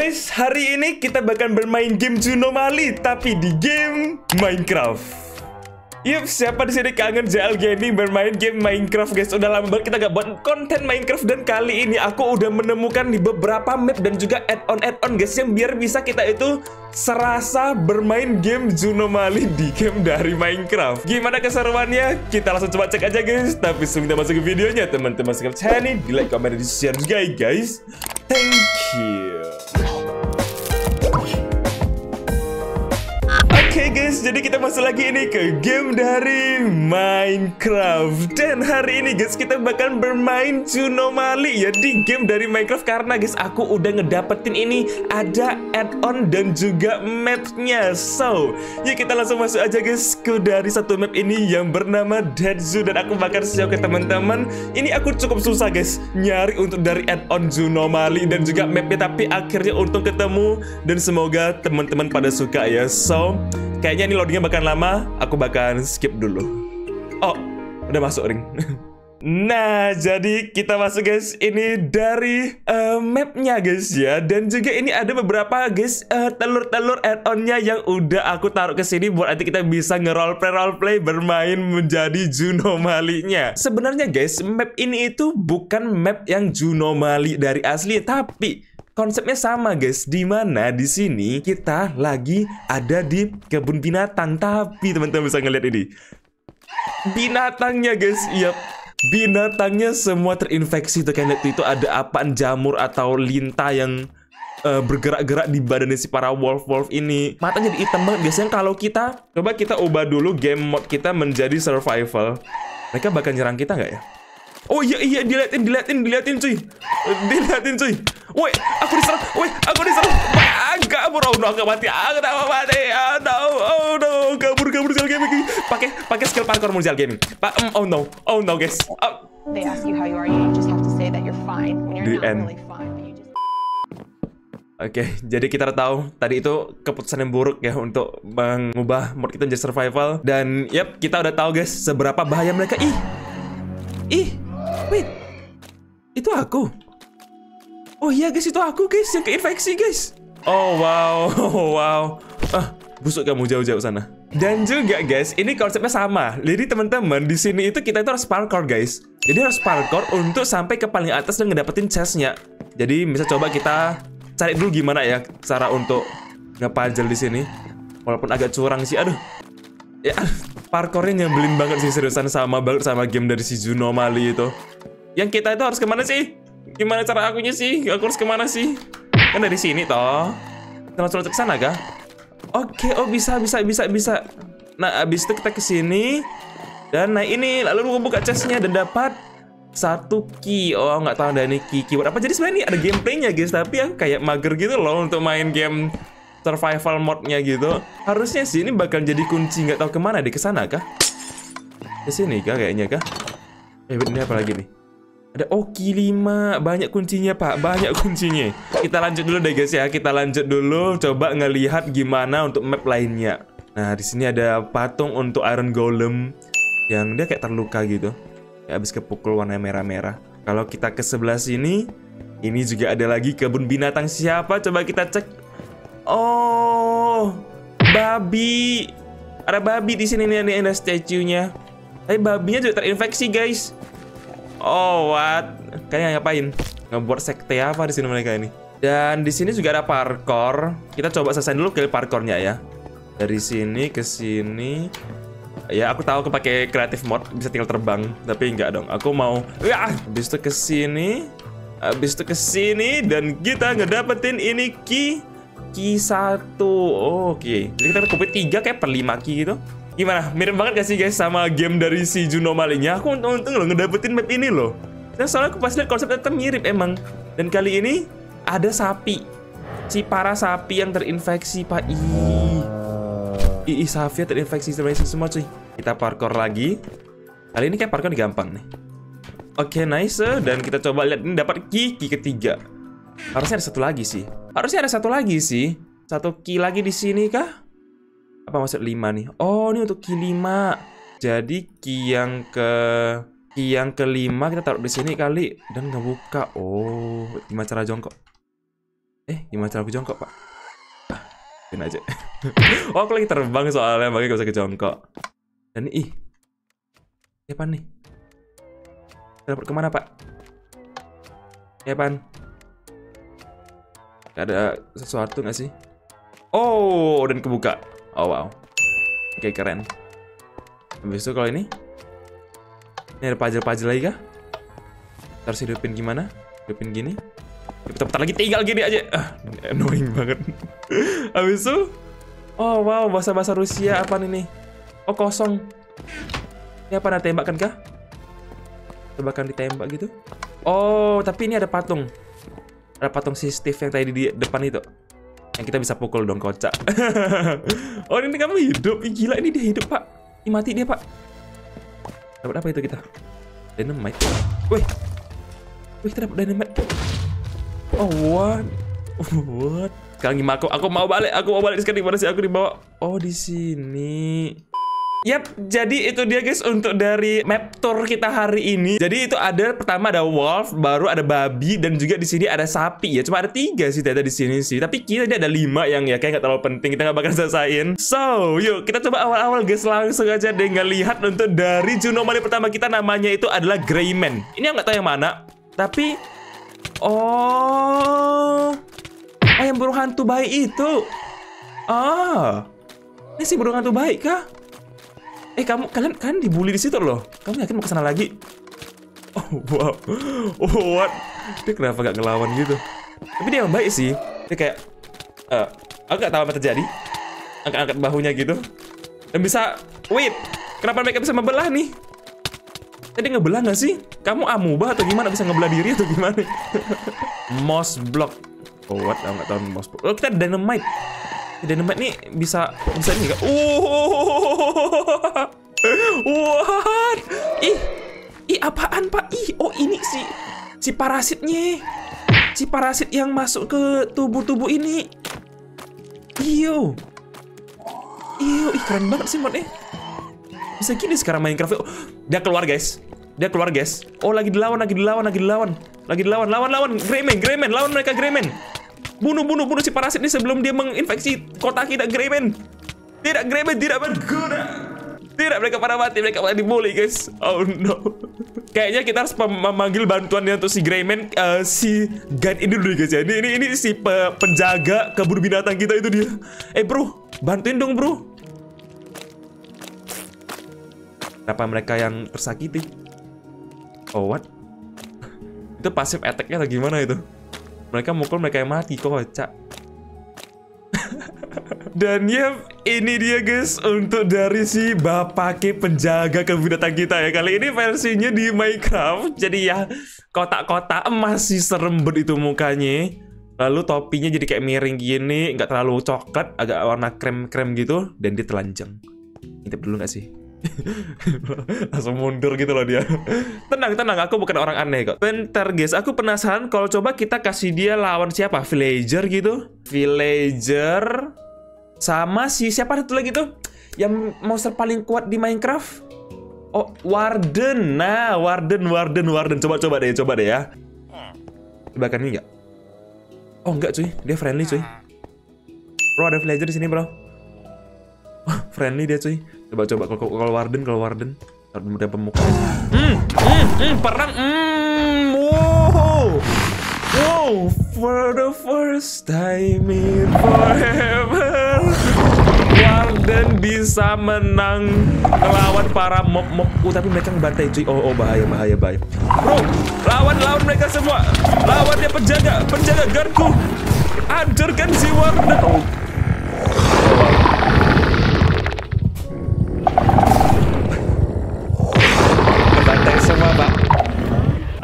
guys, hari ini kita bakal bermain game Junomali tapi di game Minecraft. Yup, siapa di sini kangen JL Gaming bermain game Minecraft guys? Udah lama banget kita gak buat konten Minecraft dan kali ini aku udah menemukan di beberapa map dan juga add-on add-on guys yang biar bisa kita itu serasa bermain game Junomali di game dari Minecraft. Gimana keseruannya? Kita langsung coba cek aja guys. Tapi sebelum kita masuk ke videonya, teman-teman sekalian channel di like, comment, dan di share juga guys. Thank you. Jadi kita masuk lagi ini ke game dari Minecraft. Dan hari ini guys, kita bakal bermain Junomali ya Di game dari Minecraft. Karena guys, aku udah ngedapetin ini Ada add-on dan juga mapnya. So, yuk kita langsung masuk aja guys Ke dari satu map ini yang bernama Dead Zoo Dan aku bakal show ke teman-teman. Ini aku cukup susah guys Nyari untuk dari add-on Junomali dan juga mapnya. Tapi akhirnya untung ketemu. Dan semoga teman-teman pada suka ya. So, Kayaknya ini loadingnya bakal lama, aku bakal skip dulu. Oh, udah masuk ring. Nah, jadi kita masuk guys, ini dari uh, mapnya guys ya Dan juga ini ada beberapa guys uh, telur-telur add-onnya yang udah aku taruh ke sini Buat nanti kita bisa nge-roleplay-roleplay bermain menjadi Juno Malinya Sebenarnya guys, map ini itu bukan map yang Juno Mali dari asli Tapi konsepnya sama guys. Di mana di sini kita lagi ada di kebun binatang. Tapi teman-teman bisa ngeliat ini. Binatangnya guys. Yep binatangnya semua terinfeksi tuh kayak itu ada apaan? Jamur atau lintah yang uh, bergerak-gerak di badannya si para wolf-wolf ini. Matanya jadi hitam banget. Biasanya kalau kita coba kita ubah dulu game mode kita menjadi survival. Mereka bakal nyerang kita nggak ya Oh iya iya diliatin diliatin diliatin cuy. Diliatin cuy. Woi, aku diserang. Woi, aku diserang. Kabur. Oh no, aku mati. Aku tak mati. Oh no. Oh no. Kabur kabur Zell Gaming. Pakai pakai skill parkour Zell Gaming. Pak um, oh no. Oh no, guys. Oh. They ask you how you are, you just have to say that you're fine when you're The not end. really fine. Oke, jadi kita tahu tadi itu keputusan yang buruk ya untuk mengubah mode kita menjadi survival dan yap kita udah tahu guys seberapa bahaya mereka. Ih, ih, wait, itu aku. Oh iya guys itu aku guys yang keinfeksi guys. Oh wow, oh, wow. Ah, busuk kamu jauh-jauh sana. Dan juga guys, ini konsepnya sama. Jadi teman-teman di sini itu kita itu harus parkour guys. Jadi harus parkour untuk sampai ke paling atas dan ngedapetin chestnya. Jadi bisa coba kita cari dulu gimana ya cara untuk ngepuzzle di sini. Walaupun agak curang sih, aduh. Ya, parkournya nyebelin banget sih seriusan sama banget sama game dari si Juno Mali itu. Yang kita itu harus ke mana sih? Gimana cara akunya sih? Aku harus ke mana sih? Kan dari sini toh. Kita langsung ke sana kah? Oke, oh bisa bisa bisa bisa. Nah, abis itu kita ke sini dan nah ini lalu buka chestnya dan dapat satu key. Oh, nggak tahu ada ini key keyword apa. Jadi sebenarnya ini ada gameplaynya guys, tapi ya kayak mager gitu loh untuk main game survival mode-nya gitu. Harusnya sih ini bakal jadi kunci nggak tahu ke mana di ke sana kah? Ke sini kah kayaknya kah? Eh, ini apa lagi nih? Ada Oki 5 Banyak kuncinya pak Banyak kuncinya Kita lanjut dulu deh guys ya Kita lanjut dulu Coba ngelihat gimana untuk map lainnya Nah di sini ada patung untuk Iron Golem Yang dia kayak terluka gitu Kayak habis kepukul warna merah-merah Kalau kita ke sebelah sini Ini juga ada lagi kebun binatang siapa Coba kita cek Oh Babi Ada babi di sini nih Ada statue-nya Tapi babinya juga terinfeksi guys Oh, what? Kayaknya ngapain? Ngebuat sekte apa di sini mereka ini? Dan di sini juga ada parkour. Kita coba selesai dulu kill parkournya ya. Dari sini ke sini. Ya, aku tahu aku pakai creative mode bisa tinggal terbang, tapi enggak dong. Aku mau ya, habis itu ke sini. Habis itu ke sini dan kita ngedapetin ini key key satu. Oke. Jadi kita kupit tiga kayak per lima key gitu. Gimana? Mirip banget gak sih guys sama game dari si Juno Malinya? Aku untung-untung loh ngedapetin map ini loh. Dan soalnya aku pas lihat konsepnya tetap mirip emang. Dan kali ini ada sapi. Si para sapi yang terinfeksi, Pak. Ih. Ih, Safia terinfeksi terinfeksi semua cuy. Kita parkour lagi. Kali ini kayak parkour gampang nih. Oke, nice. Dan kita coba lihat ini dapat key ketiga. Harusnya ada satu lagi sih. Harusnya ada satu lagi sih. Satu key lagi di sini kah? apa maksud 5 nih? Oh, ini untuk key 5. Jadi key yang ke key yang kelima kita taruh di sini kali dan ngebuka. Oh, gimana cara jongkok? Eh, gimana cara aku jongkok, Pak? Ah, aja. oh, aku lagi terbang soalnya, makanya gak usah kejongkok. Dan ih. Pan nih. Teleport ke mana, Pak? Gak ada sesuatu gak sih? Oh, dan kebuka. Oh, wow. Oke, keren. Habis itu kalau ini? Ini ada puzzle-puzzle lagi kah? Harus hidupin gimana? Hidupin gini? Bentar lagi tinggal gini aja. Ah, annoying banget. Habis itu? Oh, wow. Bahasa-bahasa Rusia apa ini? Oh, kosong. Ini apa? Ada tembakan kah? Tembakan ditembak gitu? Oh, tapi ini ada patung. Ada patung si Steve yang tadi di depan itu. Yang kita bisa pukul dong kocak. oh, ini kamu hidup. Gila, ini dia hidup, Pak. Ih, mati dia, Pak. Dapat apa itu kita? Dynamite. Wih. Wih, kita dapat dynamite. Oh, what? What? Sekarang gimana aku? Aku mau balik. Aku mau balik sekarang di mana sih aku dibawa? Oh, di sini. Yap, jadi itu dia guys untuk dari map tour kita hari ini. Jadi itu ada pertama ada wolf, baru ada babi dan juga di sini ada sapi ya. Cuma ada tiga sih ternyata di sini sih. Tapi kita ini ada lima yang ya kayak nggak terlalu penting. Kita nggak bakal selesaiin. So, yuk kita coba awal-awal guys langsung aja deh lihat untuk dari Junomali pertama kita namanya itu adalah Greyman. Ini yang nggak tahu yang mana. Tapi oh, yang burung hantu baik itu. Ah, ini si burung hantu baik kah? Eh kamu kalian kan dibully di situ loh. Kamu yakin mau ke sana lagi? Oh wow. Oh what? Dia kenapa gak ngelawan gitu? Tapi dia yang baik sih. Dia kayak eh aku gak tahu apa terjadi. Angkat-angkat bahunya gitu. Dan bisa wait. Kenapa mereka bisa membelah nih? Tadi ngebelah gak sih? Kamu amuba atau gimana bisa ngebelah diri atau gimana? moss block. Oh what? Aku gak tahu moss block. Oh kita dynamite. Dynamite nih bisa bisa ini enggak? Oh, what? Ih, ih apaan pak? Ih, oh ini si si parasitnya, si parasit yang masuk ke tubuh-tubuh ini. Iyo, iyo, ih keren banget sih modnya. Bisa gini sekarang Minecraft. Oh, dia keluar guys, dia keluar guys. Oh lagi dilawan, lagi dilawan, lagi dilawan, lagi dilawan, lawan, lawan. Greyman, Greyman, lawan mereka Greyman. Bunuh, bunuh, bunuh si parasit ini sebelum dia menginfeksi kota kita, Greyman. Tidak, Greyman tidak berguna. Tidak, mereka pada mati, mereka pada dibully, guys. Oh no. Kayaknya kita harus mem- memanggil bantuan dia untuk si Greyman, eh, si guide ini dulu, guys ya. Ini, ini, ini si pe- penjaga kebun binatang kita itu dia. Eh, bro, bantuin dong, bro. Kenapa mereka yang tersakiti? Oh, what? itu pasif attack-nya atau gimana itu? Mereka mukul mereka yang mati kocak. Dan ya ini dia guys untuk dari si bapake penjaga kebudayaan kita ya Kali ini versinya di Minecraft Jadi ya kotak-kotak masih serem banget itu mukanya Lalu topinya jadi kayak miring gini nggak terlalu coklat Agak warna krem-krem gitu Dan dia telanjang Intip dulu nggak sih? Langsung mundur gitu loh dia Tenang, tenang, aku bukan orang aneh kok Bentar guys, aku penasaran kalau coba kita kasih dia lawan siapa? Villager gitu? Villager Sama si siapa satu lagi tuh? Yang monster paling kuat di Minecraft? Oh, Warden Nah, Warden, Warden, Warden Coba-coba deh, coba deh ya Coba kan ini nggak? Oh enggak cuy, dia friendly cuy Bro, ada villager di sini bro friendly dia cuy. Coba coba kalau kalau Warden, kalau Warden. Warden udah pemuka. Hmm, hmm, hmm, perang. Hmm, wow. Wow, for the first time in forever. Warden bisa menang melawan para mob-mob. Uh, tapi mereka ngebantai cuy. Oh, oh bahaya, bahaya, bahaya. Bro, lawan lawan mereka semua. Lawan dia penjaga, penjaga guardku. Hancurkan si Warden. Oh.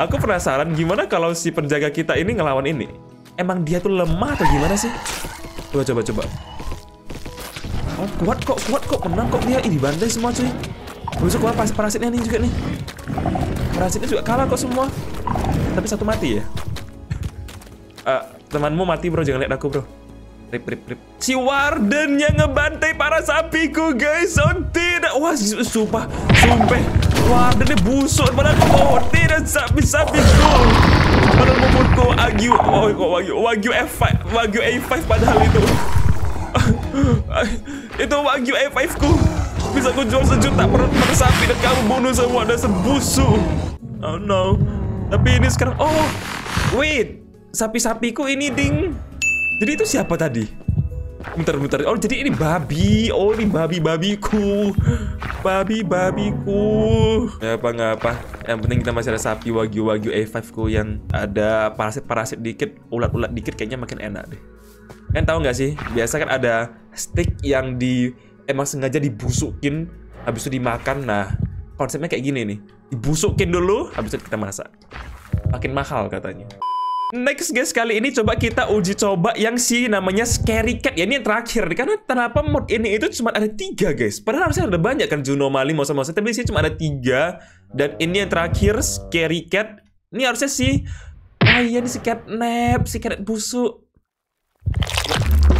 Aku penasaran gimana kalau si penjaga kita ini ngelawan ini. Emang dia tuh lemah atau gimana sih? Coba coba coba. Oh, kuat kok, kuat kok, menang kok dia. Ih, dibantai semua, cuy. Besok keluar pas parasitnya nih juga nih. Parasitnya juga kalah kok semua. Tapi satu mati ya. Eh, temanmu mati, Bro. Jangan lihat aku, Bro. Rip, rip, rip. Si Warden yang ngebantai para sapiku, guys. Oh, tidak. Wah, su- sumpah. Sumpah. Wardennya busuk. Padahal oh, tidak sapi-sapiku. Padahal mobilku Wagyu, oh, Wagyu, Wagyu F5, Wagyu A5 padahal itu. itu Wagyu A5 ku bisa ku jual sejuta per, per sapi dan kamu bunuh semua dan sebusu. Oh no. Tapi ini sekarang, oh wait, sapi-sapiku ini ding. Jadi itu siapa tadi? Bentar, bentar. Oh, jadi ini babi. Oh, ini babi-babiku. Babi-babiku. Ya apa nggak apa. Yang penting kita masih ada sapi wagyu wagyu A5 ku yang ada parasit-parasit dikit, ulat-ulat dikit kayaknya makin enak deh. Kan tahu nggak sih? Biasa kan ada steak yang di emang sengaja dibusukin habis itu dimakan. Nah, konsepnya kayak gini nih. Dibusukin dulu habis itu kita masak. Makin mahal katanya. Next guys, kali ini coba kita uji coba yang si namanya Scary Cat. Ya ini yang terakhir, karena kenapa mod ini itu cuma ada tiga guys? Padahal harusnya ada banyak kan Juno Mali, Mosa-Mosa. Tapi sini cuma ada tiga. Dan ini yang terakhir, Scary Cat. Ini harusnya si Ah iya ini si Catnap, si Cat busuk.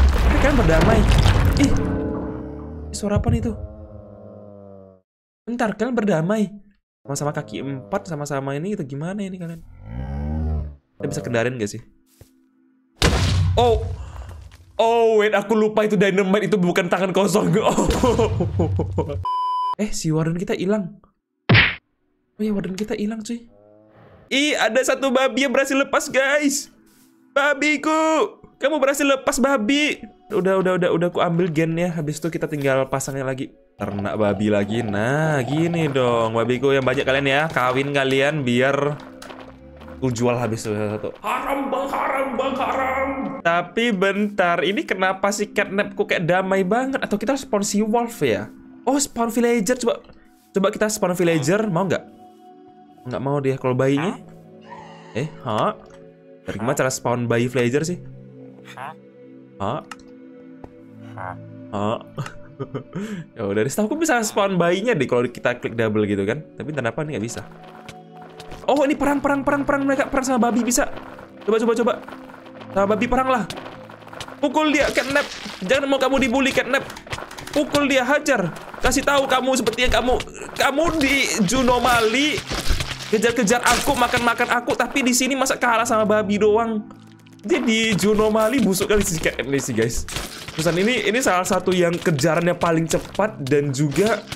Tapi kan berdamai. Ih, suara apa nih tuh? Bentar, kalian berdamai. Sama-sama kaki empat, sama-sama ini, itu gimana ini kalian? Kita bisa kendarin gak sih? Oh, oh wait, aku lupa itu dynamite itu bukan tangan kosong. Oh. Eh, si warden kita hilang. Oh ya, warden kita hilang cuy. Ih, ada satu babi yang berhasil lepas guys. Babiku, kamu berhasil lepas babi. Udah, udah, udah, udah aku ambil gennya. Habis itu kita tinggal pasangnya lagi. Ternak babi lagi. Nah, gini dong, babiku yang banyak kalian ya. Kawin kalian biar Aku jual habis tuh satu. Haram bang, haram bang, haram. Tapi bentar, ini kenapa si catnapku kayak damai banget? Atau kita spawn si wolf ya? Oh, spawn villager. Coba coba kita spawn villager. Mau nggak? Nggak mau dia kalau bayinya. Eh, ha? Dari gimana cara spawn bayi villager sih? Ha? Ha? ya udah, setahu aku bisa spawn bayinya deh kalau kita klik double gitu kan. Tapi kenapa nih nggak bisa? Oh ini perang perang perang perang mereka perang sama babi bisa. Coba coba coba. Sama babi perang lah. Pukul dia catnap. Jangan mau kamu dibully catnap. Pukul dia hajar. Kasih tahu kamu seperti yang kamu kamu di Juno Mali kejar-kejar aku makan-makan aku tapi di sini masa kalah sama babi doang. Dia di Juno Mali busuk kali si catnap ini sih guys. Pesan ini ini salah satu yang kejarannya paling cepat dan juga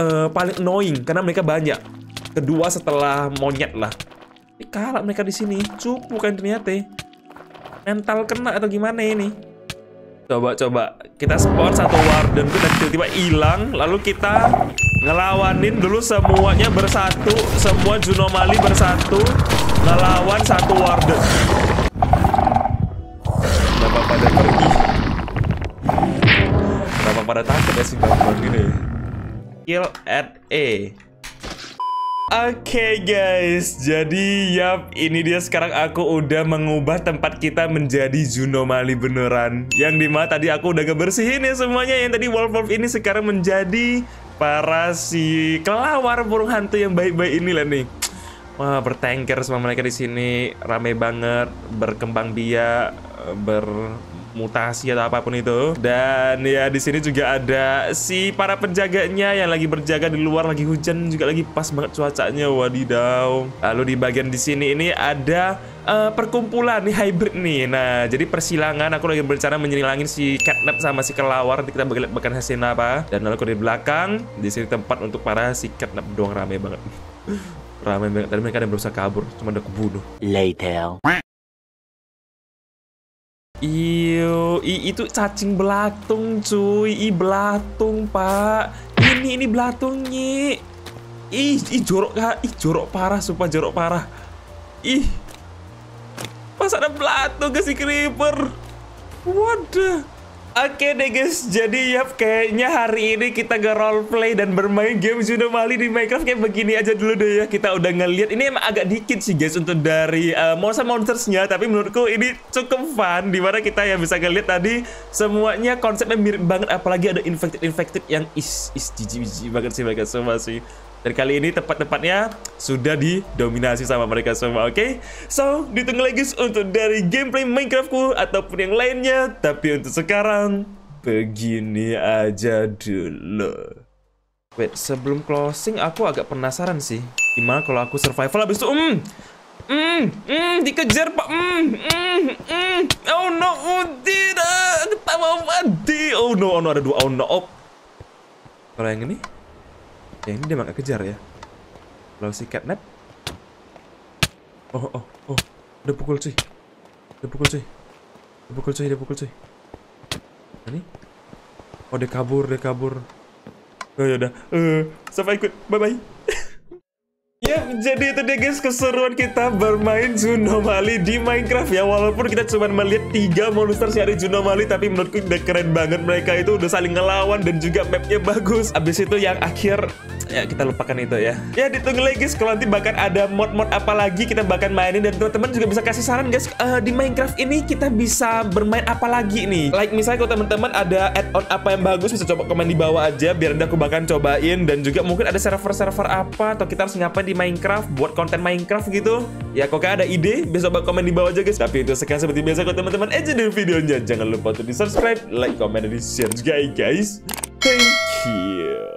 uh, paling annoying karena mereka banyak kedua setelah monyet lah. Ini kalah mereka di sini. Cupu kan ternyata. Mental kena atau gimana ini? Coba coba kita spawn satu warden tuh dan tiba-tiba hilang, lalu kita ngelawanin dulu semuanya bersatu, semua Junomali bersatu ngelawan satu warden. Kenapa pada pergi? Kenapa pada takut ya si bang ini? Kill at A. Oke okay guys, jadi yap ini dia sekarang aku udah mengubah tempat kita menjadi Junomali beneran. Yang di mana tadi aku udah ngebersihin ya semuanya. Yang tadi wolf-wolf ini sekarang menjadi para si kelawar burung hantu yang baik-baik ini lah nih. Wah bertengker sama mereka di sini. Rame banget. Berkembang biak. Ber mutasi atau apa pun itu. Dan ya di sini juga ada si para penjaganya yang lagi berjaga di luar lagi hujan juga lagi pas banget cuacanya wadidaw. Lalu di bagian di sini ini ada uh, perkumpulan nih hybrid nih. Nah, jadi persilangan aku lagi berencana menyilangin si catnap sama si kelawar. Nanti kita bakal bakal hasilnya apa. Dan lalu aku di belakang di sini tempat untuk para si catnap doang rame banget. rame banget. Tadi mereka ada berusaha kabur, cuma udah kebunuh. Later. Iyo, itu cacing belatung cuy, i belatung pak. Ini ini belatungnya. Ih, ih jorok kak, ih jorok parah, sumpah jorok parah. Ih, pas ada belatung ke si creeper. Waduh. Oke deh guys, jadi ya kayaknya hari ini kita nge roleplay dan bermain game Juno Mali di Minecraft kayak begini aja dulu deh ya. Kita udah ngeliat, ini emang agak dikit sih guys untuk dari uh, monster monstersnya, tapi menurutku ini cukup fun. Di mana kita yang bisa ngeliat tadi semuanya konsepnya mirip banget, apalagi ada infected infected yang is is jijik banget sih mereka semua sih. Dan kali ini tempat-tempatnya sudah didominasi sama mereka semua, oke? Okay? So, ditunggu lagi untuk dari gameplay Minecraftku ataupun yang lainnya. Tapi untuk sekarang, begini aja dulu. Wait, sebelum closing aku agak penasaran sih. Gimana kalau aku survival habis itu, hmm, Hmm, hmm, dikejar pak. Hmm, hmm, hmm. Oh no, oh tidak. Ketawa mati. Oh no, oh no ada dua. Oh no. Oh. Kalau yang ini, yang ini dia nggak kejar ya. Kalau si catnap, oh oh oh, udah pukul cuy, udah pukul cuy, udah pukul cuy, udah pukul cuy. Ini, oh dia kabur, dia kabur. Oh yaudah, eh, sampai ikut, bye Ya, jadi itu deh guys keseruan kita bermain Zunomali di Minecraft ya. Walaupun kita cuma melihat tiga monster dari Zunomali Tapi menurutku udah keren banget. Mereka itu udah saling ngelawan dan juga mapnya bagus. Abis itu yang akhir ya kita lupakan itu ya. Ya ditunggu lagi guys kalau nanti bahkan ada mod-mod apa lagi kita bahkan mainin. Dan teman-teman juga bisa kasih saran guys eh, Di Minecraft ini kita bisa bermain apa lagi nih? Like misalnya kalau teman-teman ada add-on apa yang bagus bisa coba komen di bawah aja Biar nanti aku bahkan cobain. Dan juga mungkin ada server-server apa Atau kita harus ngapain di Minecraft buat konten Minecraft gitu. Ya kok ada ide bisa coba komen di bawah aja guys. Tapi itu sekian seperti biasa kalau teman-teman. Aja di videonya. Jangan lupa untuk di subscribe like comment dan di share juga guys. Thank you